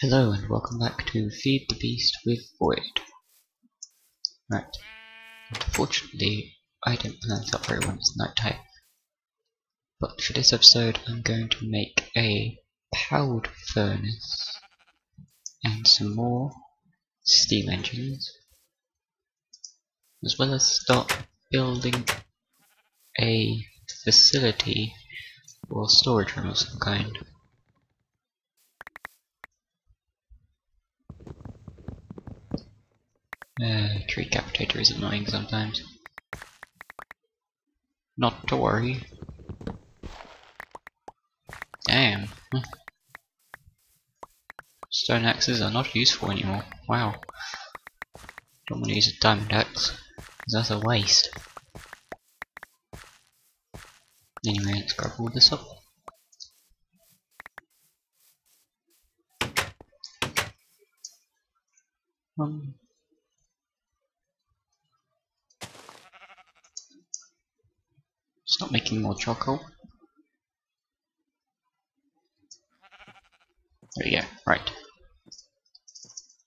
Hello and welcome back to Feed the Beast with Void. Right. Unfortunately, I didn't plan this out very well, it's night time. But for this episode, I'm going to make a powered furnace and some more steam engines, as well as start building a facility or storage room of some kind. Uh, Treecapitator is annoying sometimes. Not to worry. Damn. Stone axes are not useful anymore. Wow. Don't want to use a diamond axe. That's a waste. Anyway, let's grab all this up. Um, Making more charcoal. There we go, right.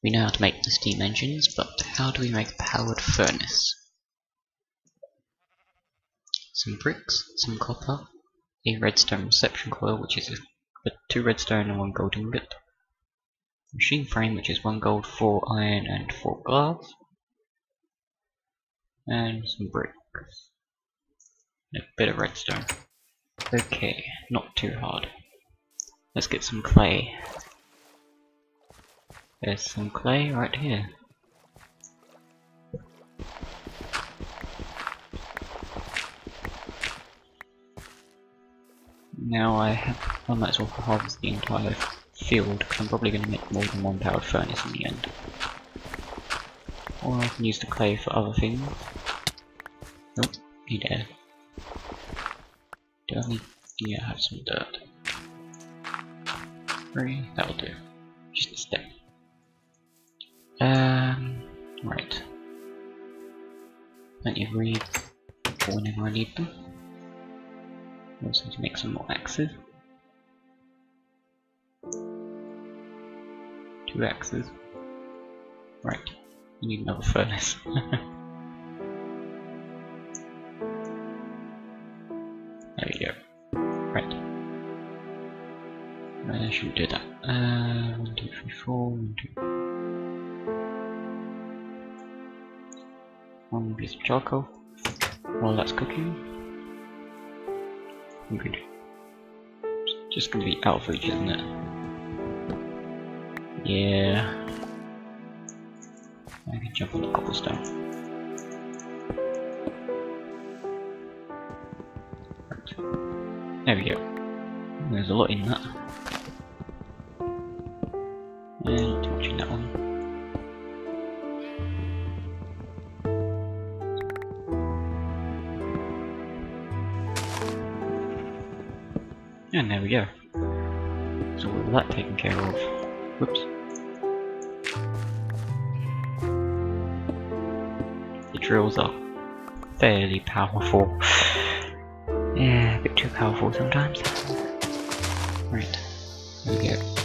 We know how to make the steam engines, but how do we make a powered furnace? Some bricks, some copper, a redstone reception coil, which is two redstone and one gold ingot, machine frame, which is one gold, four iron, and four glass, and some bricks a bit of redstone. Okay, not too hard. Let's get some clay. There's some clay right here. Now I have, I might as well harvest the entire field because I'm probably going to make more than one powered furnace in the end. Or I can use the clay for other things. Nope, need air. Do I need, yeah, have some dirt. Three, that'll do. Just a step. Um, right. Plenty of reeds for whenever I need them. Also to make some more axes. Two axes. Right, you need another furnace. Should do that. Uh, one, two, three, four, one, two. One piece of charcoal. While that's cooking. Good. It's just gonna be out of reach, isn't it? Yeah. I can jump on the cobblestone. There we go. There's a lot in that. Powerful. Yeah, a bit too powerful sometimes. Right, we go.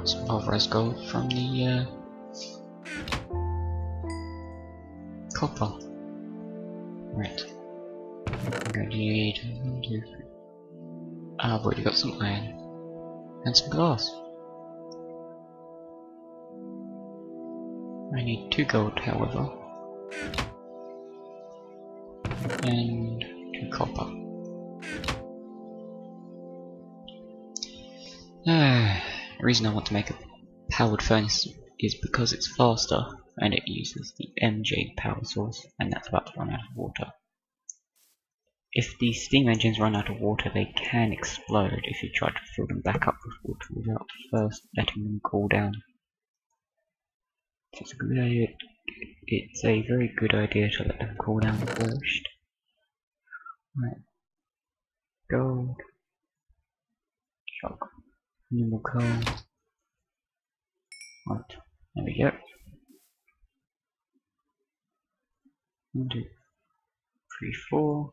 Got some pulverized gold from the uh, copper. Right. I'm going to need one, two, three. Ah, I've already got some iron. And some glass. I need two gold, however. And two copper. Uh, the reason I want to make a powered furnace is because it's faster and it uses the MJ power source and that's about to run out of water. if the steam engines run out of water, they can explode if you try to fill them back up with water without first letting them cool down. So it's a good idea. It's a very good idea to let them cool down first. Right. Gold. Shock. Normal coal. Right. There we go. One, two, three, four.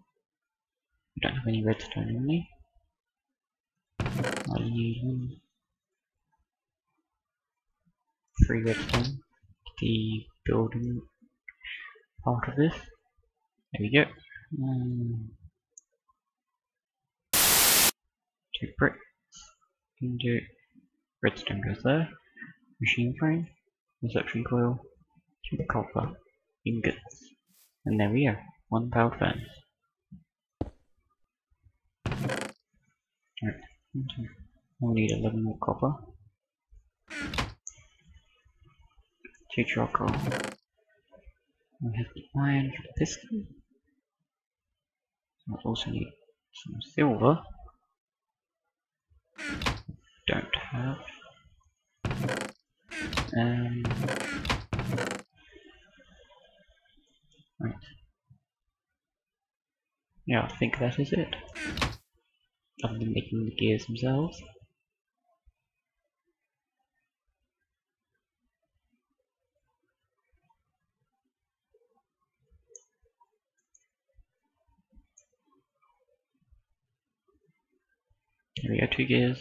We don't have any redstone in me. I need one. Three redstone. The building part of this. There we go. Um, two bricks. Into redstone goes there. Machine frame. Reception coil. Two copper. Ingots. And there we are. One power furnace. Right. We'll need 11 more copper. Two charcoal. We have the iron for the piston. Also need some silver. Don't have. Um, right. Yeah, I think that is it other than making the gears themselves. We go, two gears.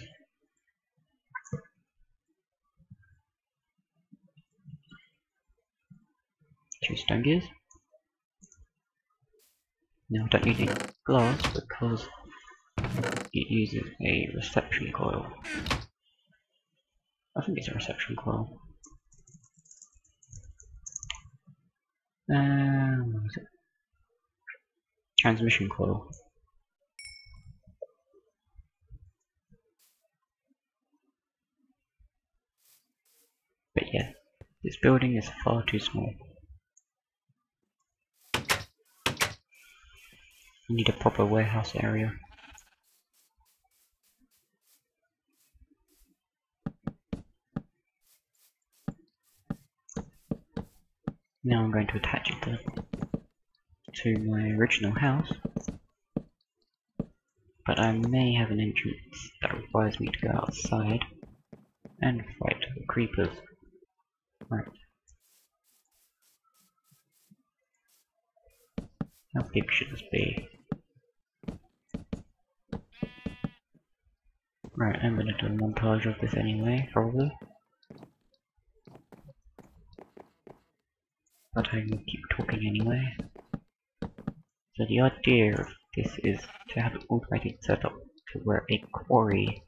Two stone gears. Now I don't need any glass because it uses a reception coil. I think it's a reception coil. Um, what is it? Transmission coil. But yeah, this building is far too small. You need a proper warehouse area. Now I'm going to attach it to, to my original house. But I may have an entrance that requires me to go outside and fight the creepers. Right. How big should this be? Right, I'm gonna do a montage of this anyway, probably. but I will keep talking anyway. So the idea of this is to have an automated setup to where a quarry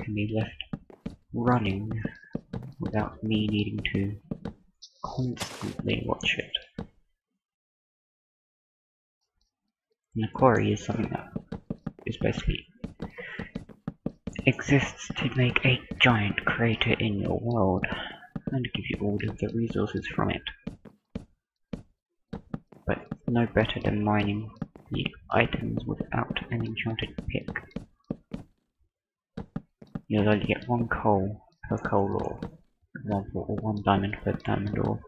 can be left running without me needing to constantly watch it. And a quarry is something that is basically exists to make a giant crater in your world and give you all of the resources from it But no better than mining the items without an enchanted pick. You'll only get one coal per coal ore, for one diamond per diamond ore.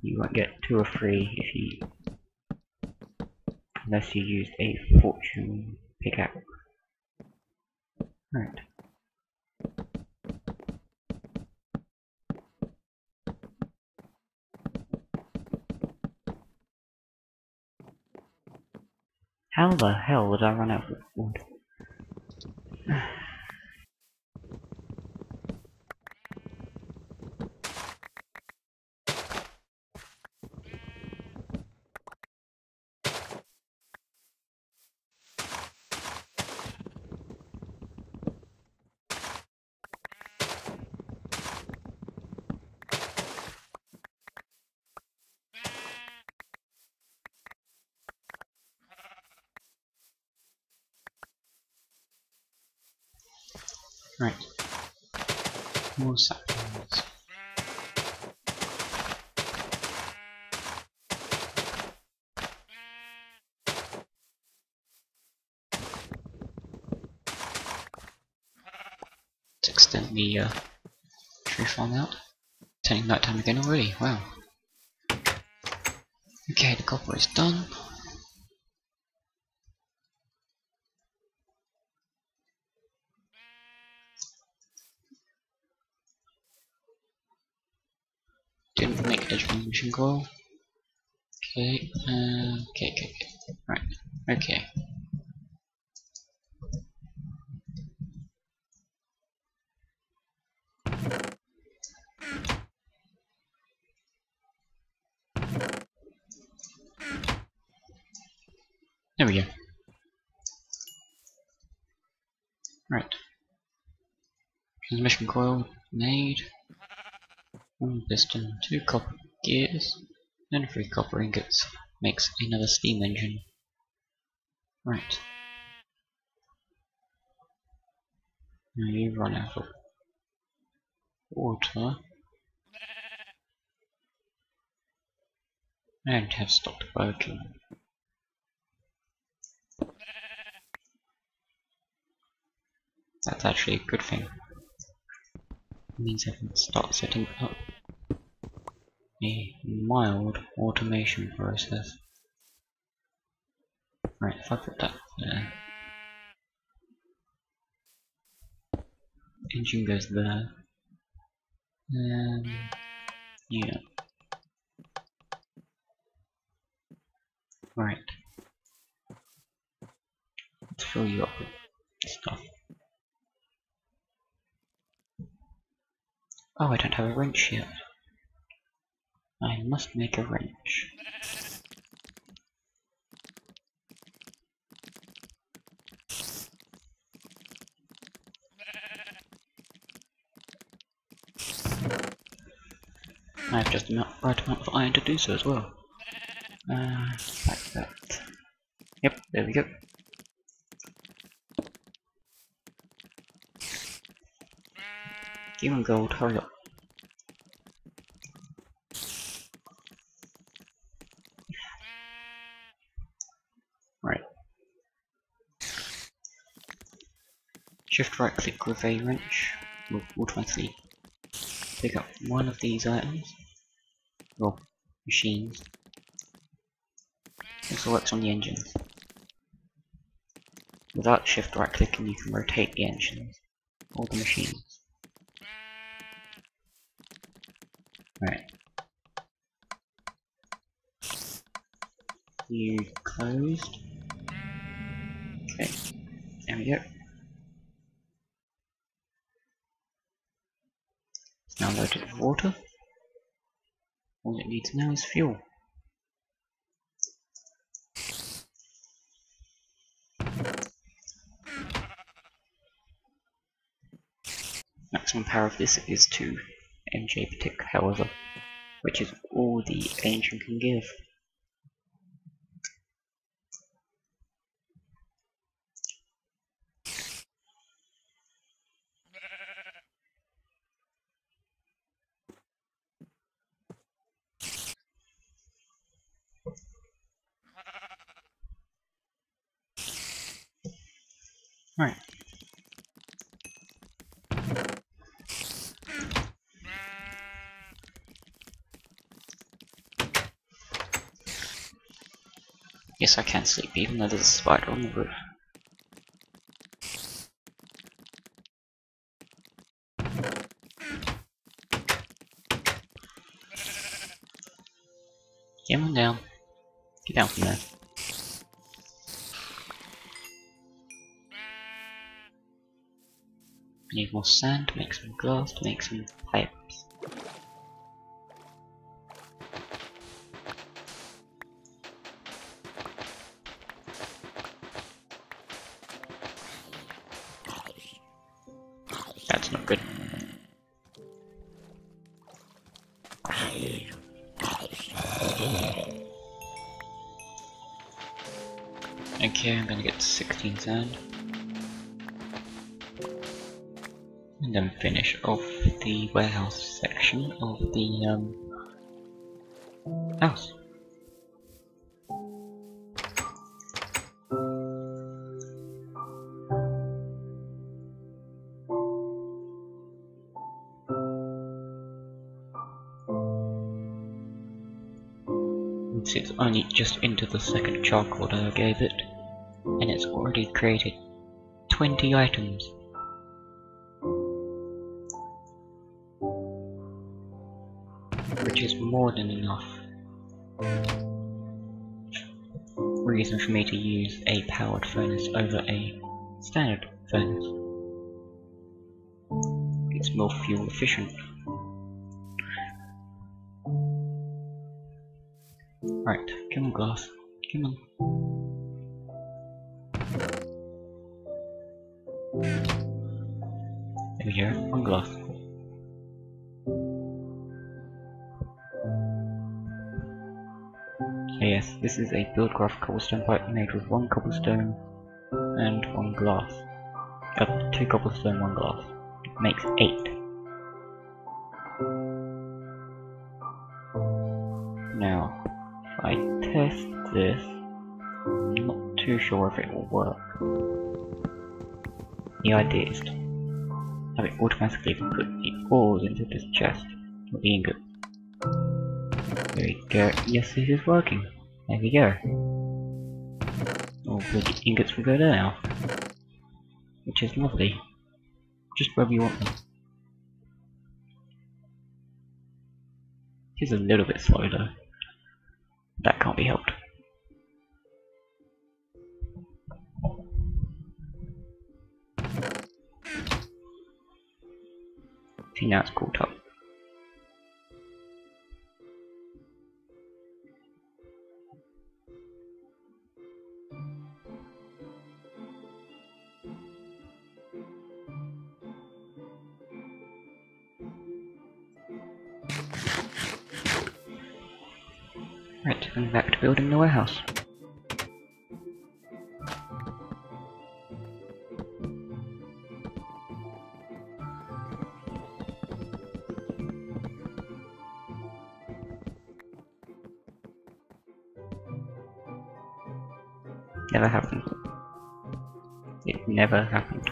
You won't get two or three if you unless you used a fortune pickaxe. Right. How the hell did I run out of wood? Right. More saplings. Let's extend the uh, tree farm out. Turning night time again already, wow. Okay, the copper is done. Mission coil. Okay, uh, okay, okay, okay. Right, okay. There we go. Right. Transmission coil made. One piston, two copper gears, and three copper ingots. Makes another steam engine. Right. Now you run out of water. And have stopped working. That's actually a good thing. Means I can start setting up a mild automation process. Right, if I put that there. Engine goes there. Yeah. Right. Let's fill you up with stuff. Oh, I don't have a wrench yet. I must make a wrench. I have just the right amount of iron to do so as well. Uh, like that. Yep, there we go. Demon Gold, hurry up. Right. Shift right click with a wrench. We'll automatically pick up one of these items. Or machines. This works on the engines. Without shift right clicking you can rotate the engines. Or the machines. Right. You closed. Okay. There we go. It's now loaded with water. All it needs now is fuel. Maximum power of this is 2 MJ per however, which is all the engine can give. Right. Yes, I can't sleep, even though there's a spider on the roof. Get on down. Get down from there. Need more sand to make some glass to make some pipes. of the warehouse section of the um, house. it's only just into the second charcoal that I gave it, and it's already created 20 items. More than enough reason for me to use a powered furnace over a standard furnace. It's more fuel efficient. Right, come on glass. Come on. There we go, one glass. Yes, this is a Buildcraft cobblestone pipe made with one cobblestone and one glass. Uh, two cobblestone, one glass. It makes eight. Now, if I test this, I'm not too sure if it will work. The idea is to have it automatically put the ores into this chest, or the ingot. There we go. Yes, this is working. There we go. Oh, All the ingots will go there now. Which is lovely. Just where we want them. It is a little bit slow though. That can't be helped. See now it's caught up. Right, I'm back to building the warehouse. Never happened. It never happened.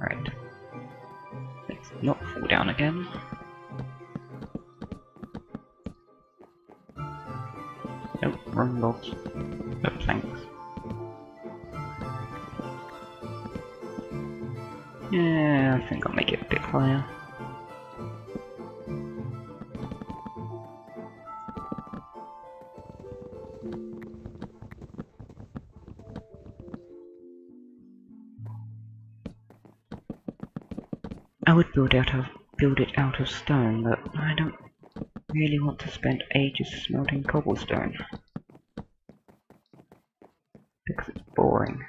Right. Let's not fall down again. Yeah, I think I'll make it a bit higher. I would build out of build it out of stone, but I don't really want to spend ages smelting cobblestone. Because it's boring.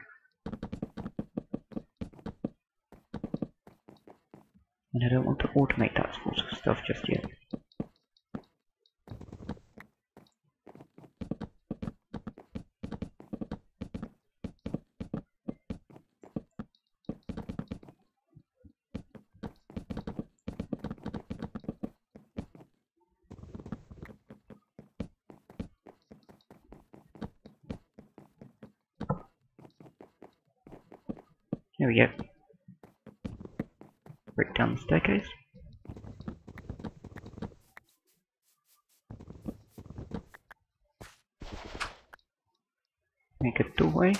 And I don't want to automate that sort of stuff just yet. There we go. Break down the staircase. Make a doorway.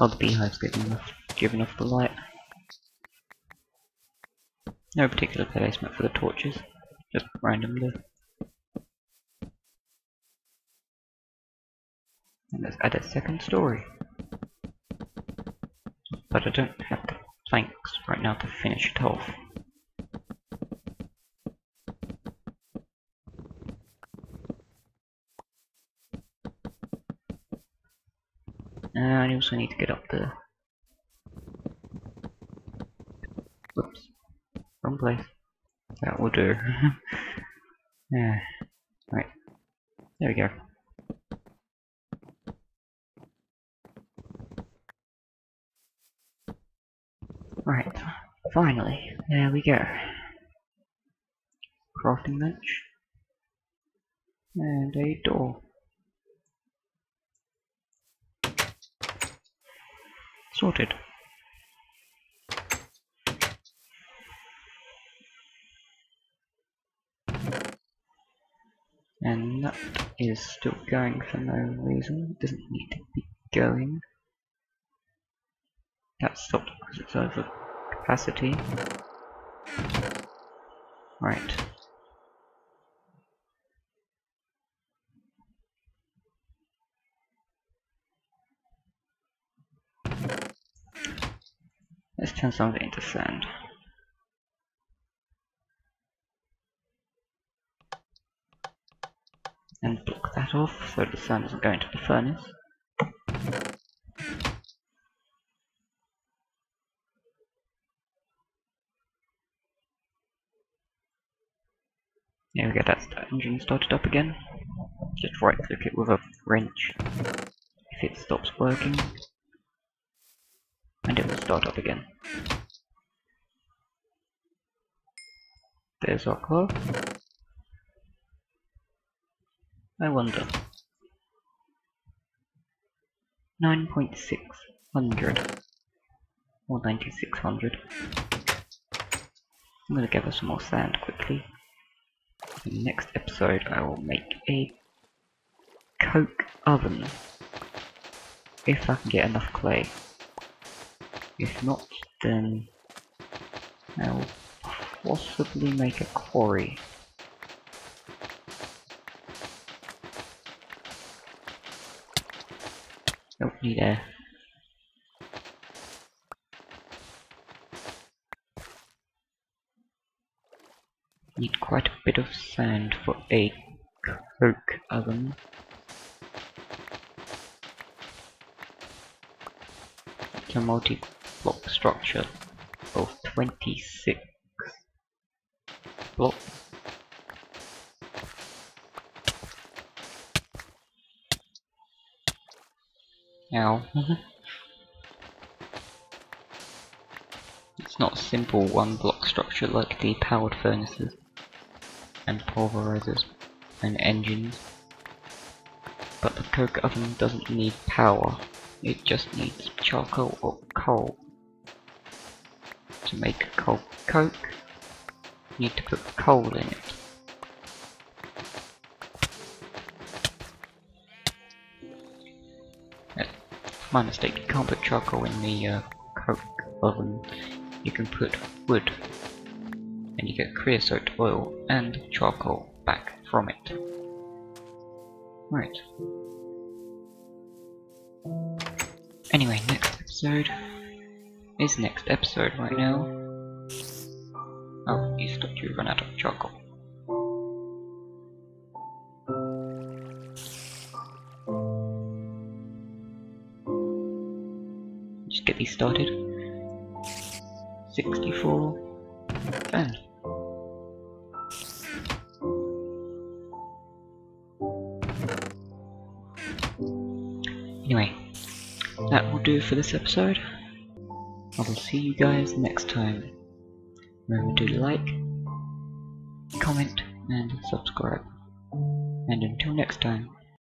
Oh, the beehive's giving enough, giving off the light. No particular placement for the torches, just randomly. And let's add a second story. But I don't have the planks right now to finish it off. And I also need to get up the... Whoops. Wrong place. That will do. yeah. Right. There we go. Finally, there we go. Crafting bench. And a door. Sorted. And that is still going for no reason. It doesn't need to be going. That stopped because it's over capacity. Right. Let's turn something into sand. And block that off so the sand doesn't go into the furnace. There we go, that's the engine started up again. Just right click it with a wrench. If it stops working, and it will start up again. There's our car. I wonder. 9.600 or 9600. I'm gonna gather some more sand quickly. Next episode I will make a coke oven if I can get enough clay. If not, then I'll possibly make a quarry. Don't need air. Need quite a bit of sand for a coke oven. A multi block structure of 26 blocks. Ow. it's not simple one block structure like the powered furnaces and pulverizers and engines. But the coke oven doesn't need power, it just needs charcoal or coal to make coal coke, you need to put coal in it. My mistake, you can't put charcoal in the uh, coke oven. You can put wood, and you get creosote oil and charcoal back from it. Right. Anyway, next episode is next episode right now. Oh, you stopped, you run out of charcoal. For this episode. I will see you guys next time. Remember to like, comment, and subscribe. And until next time,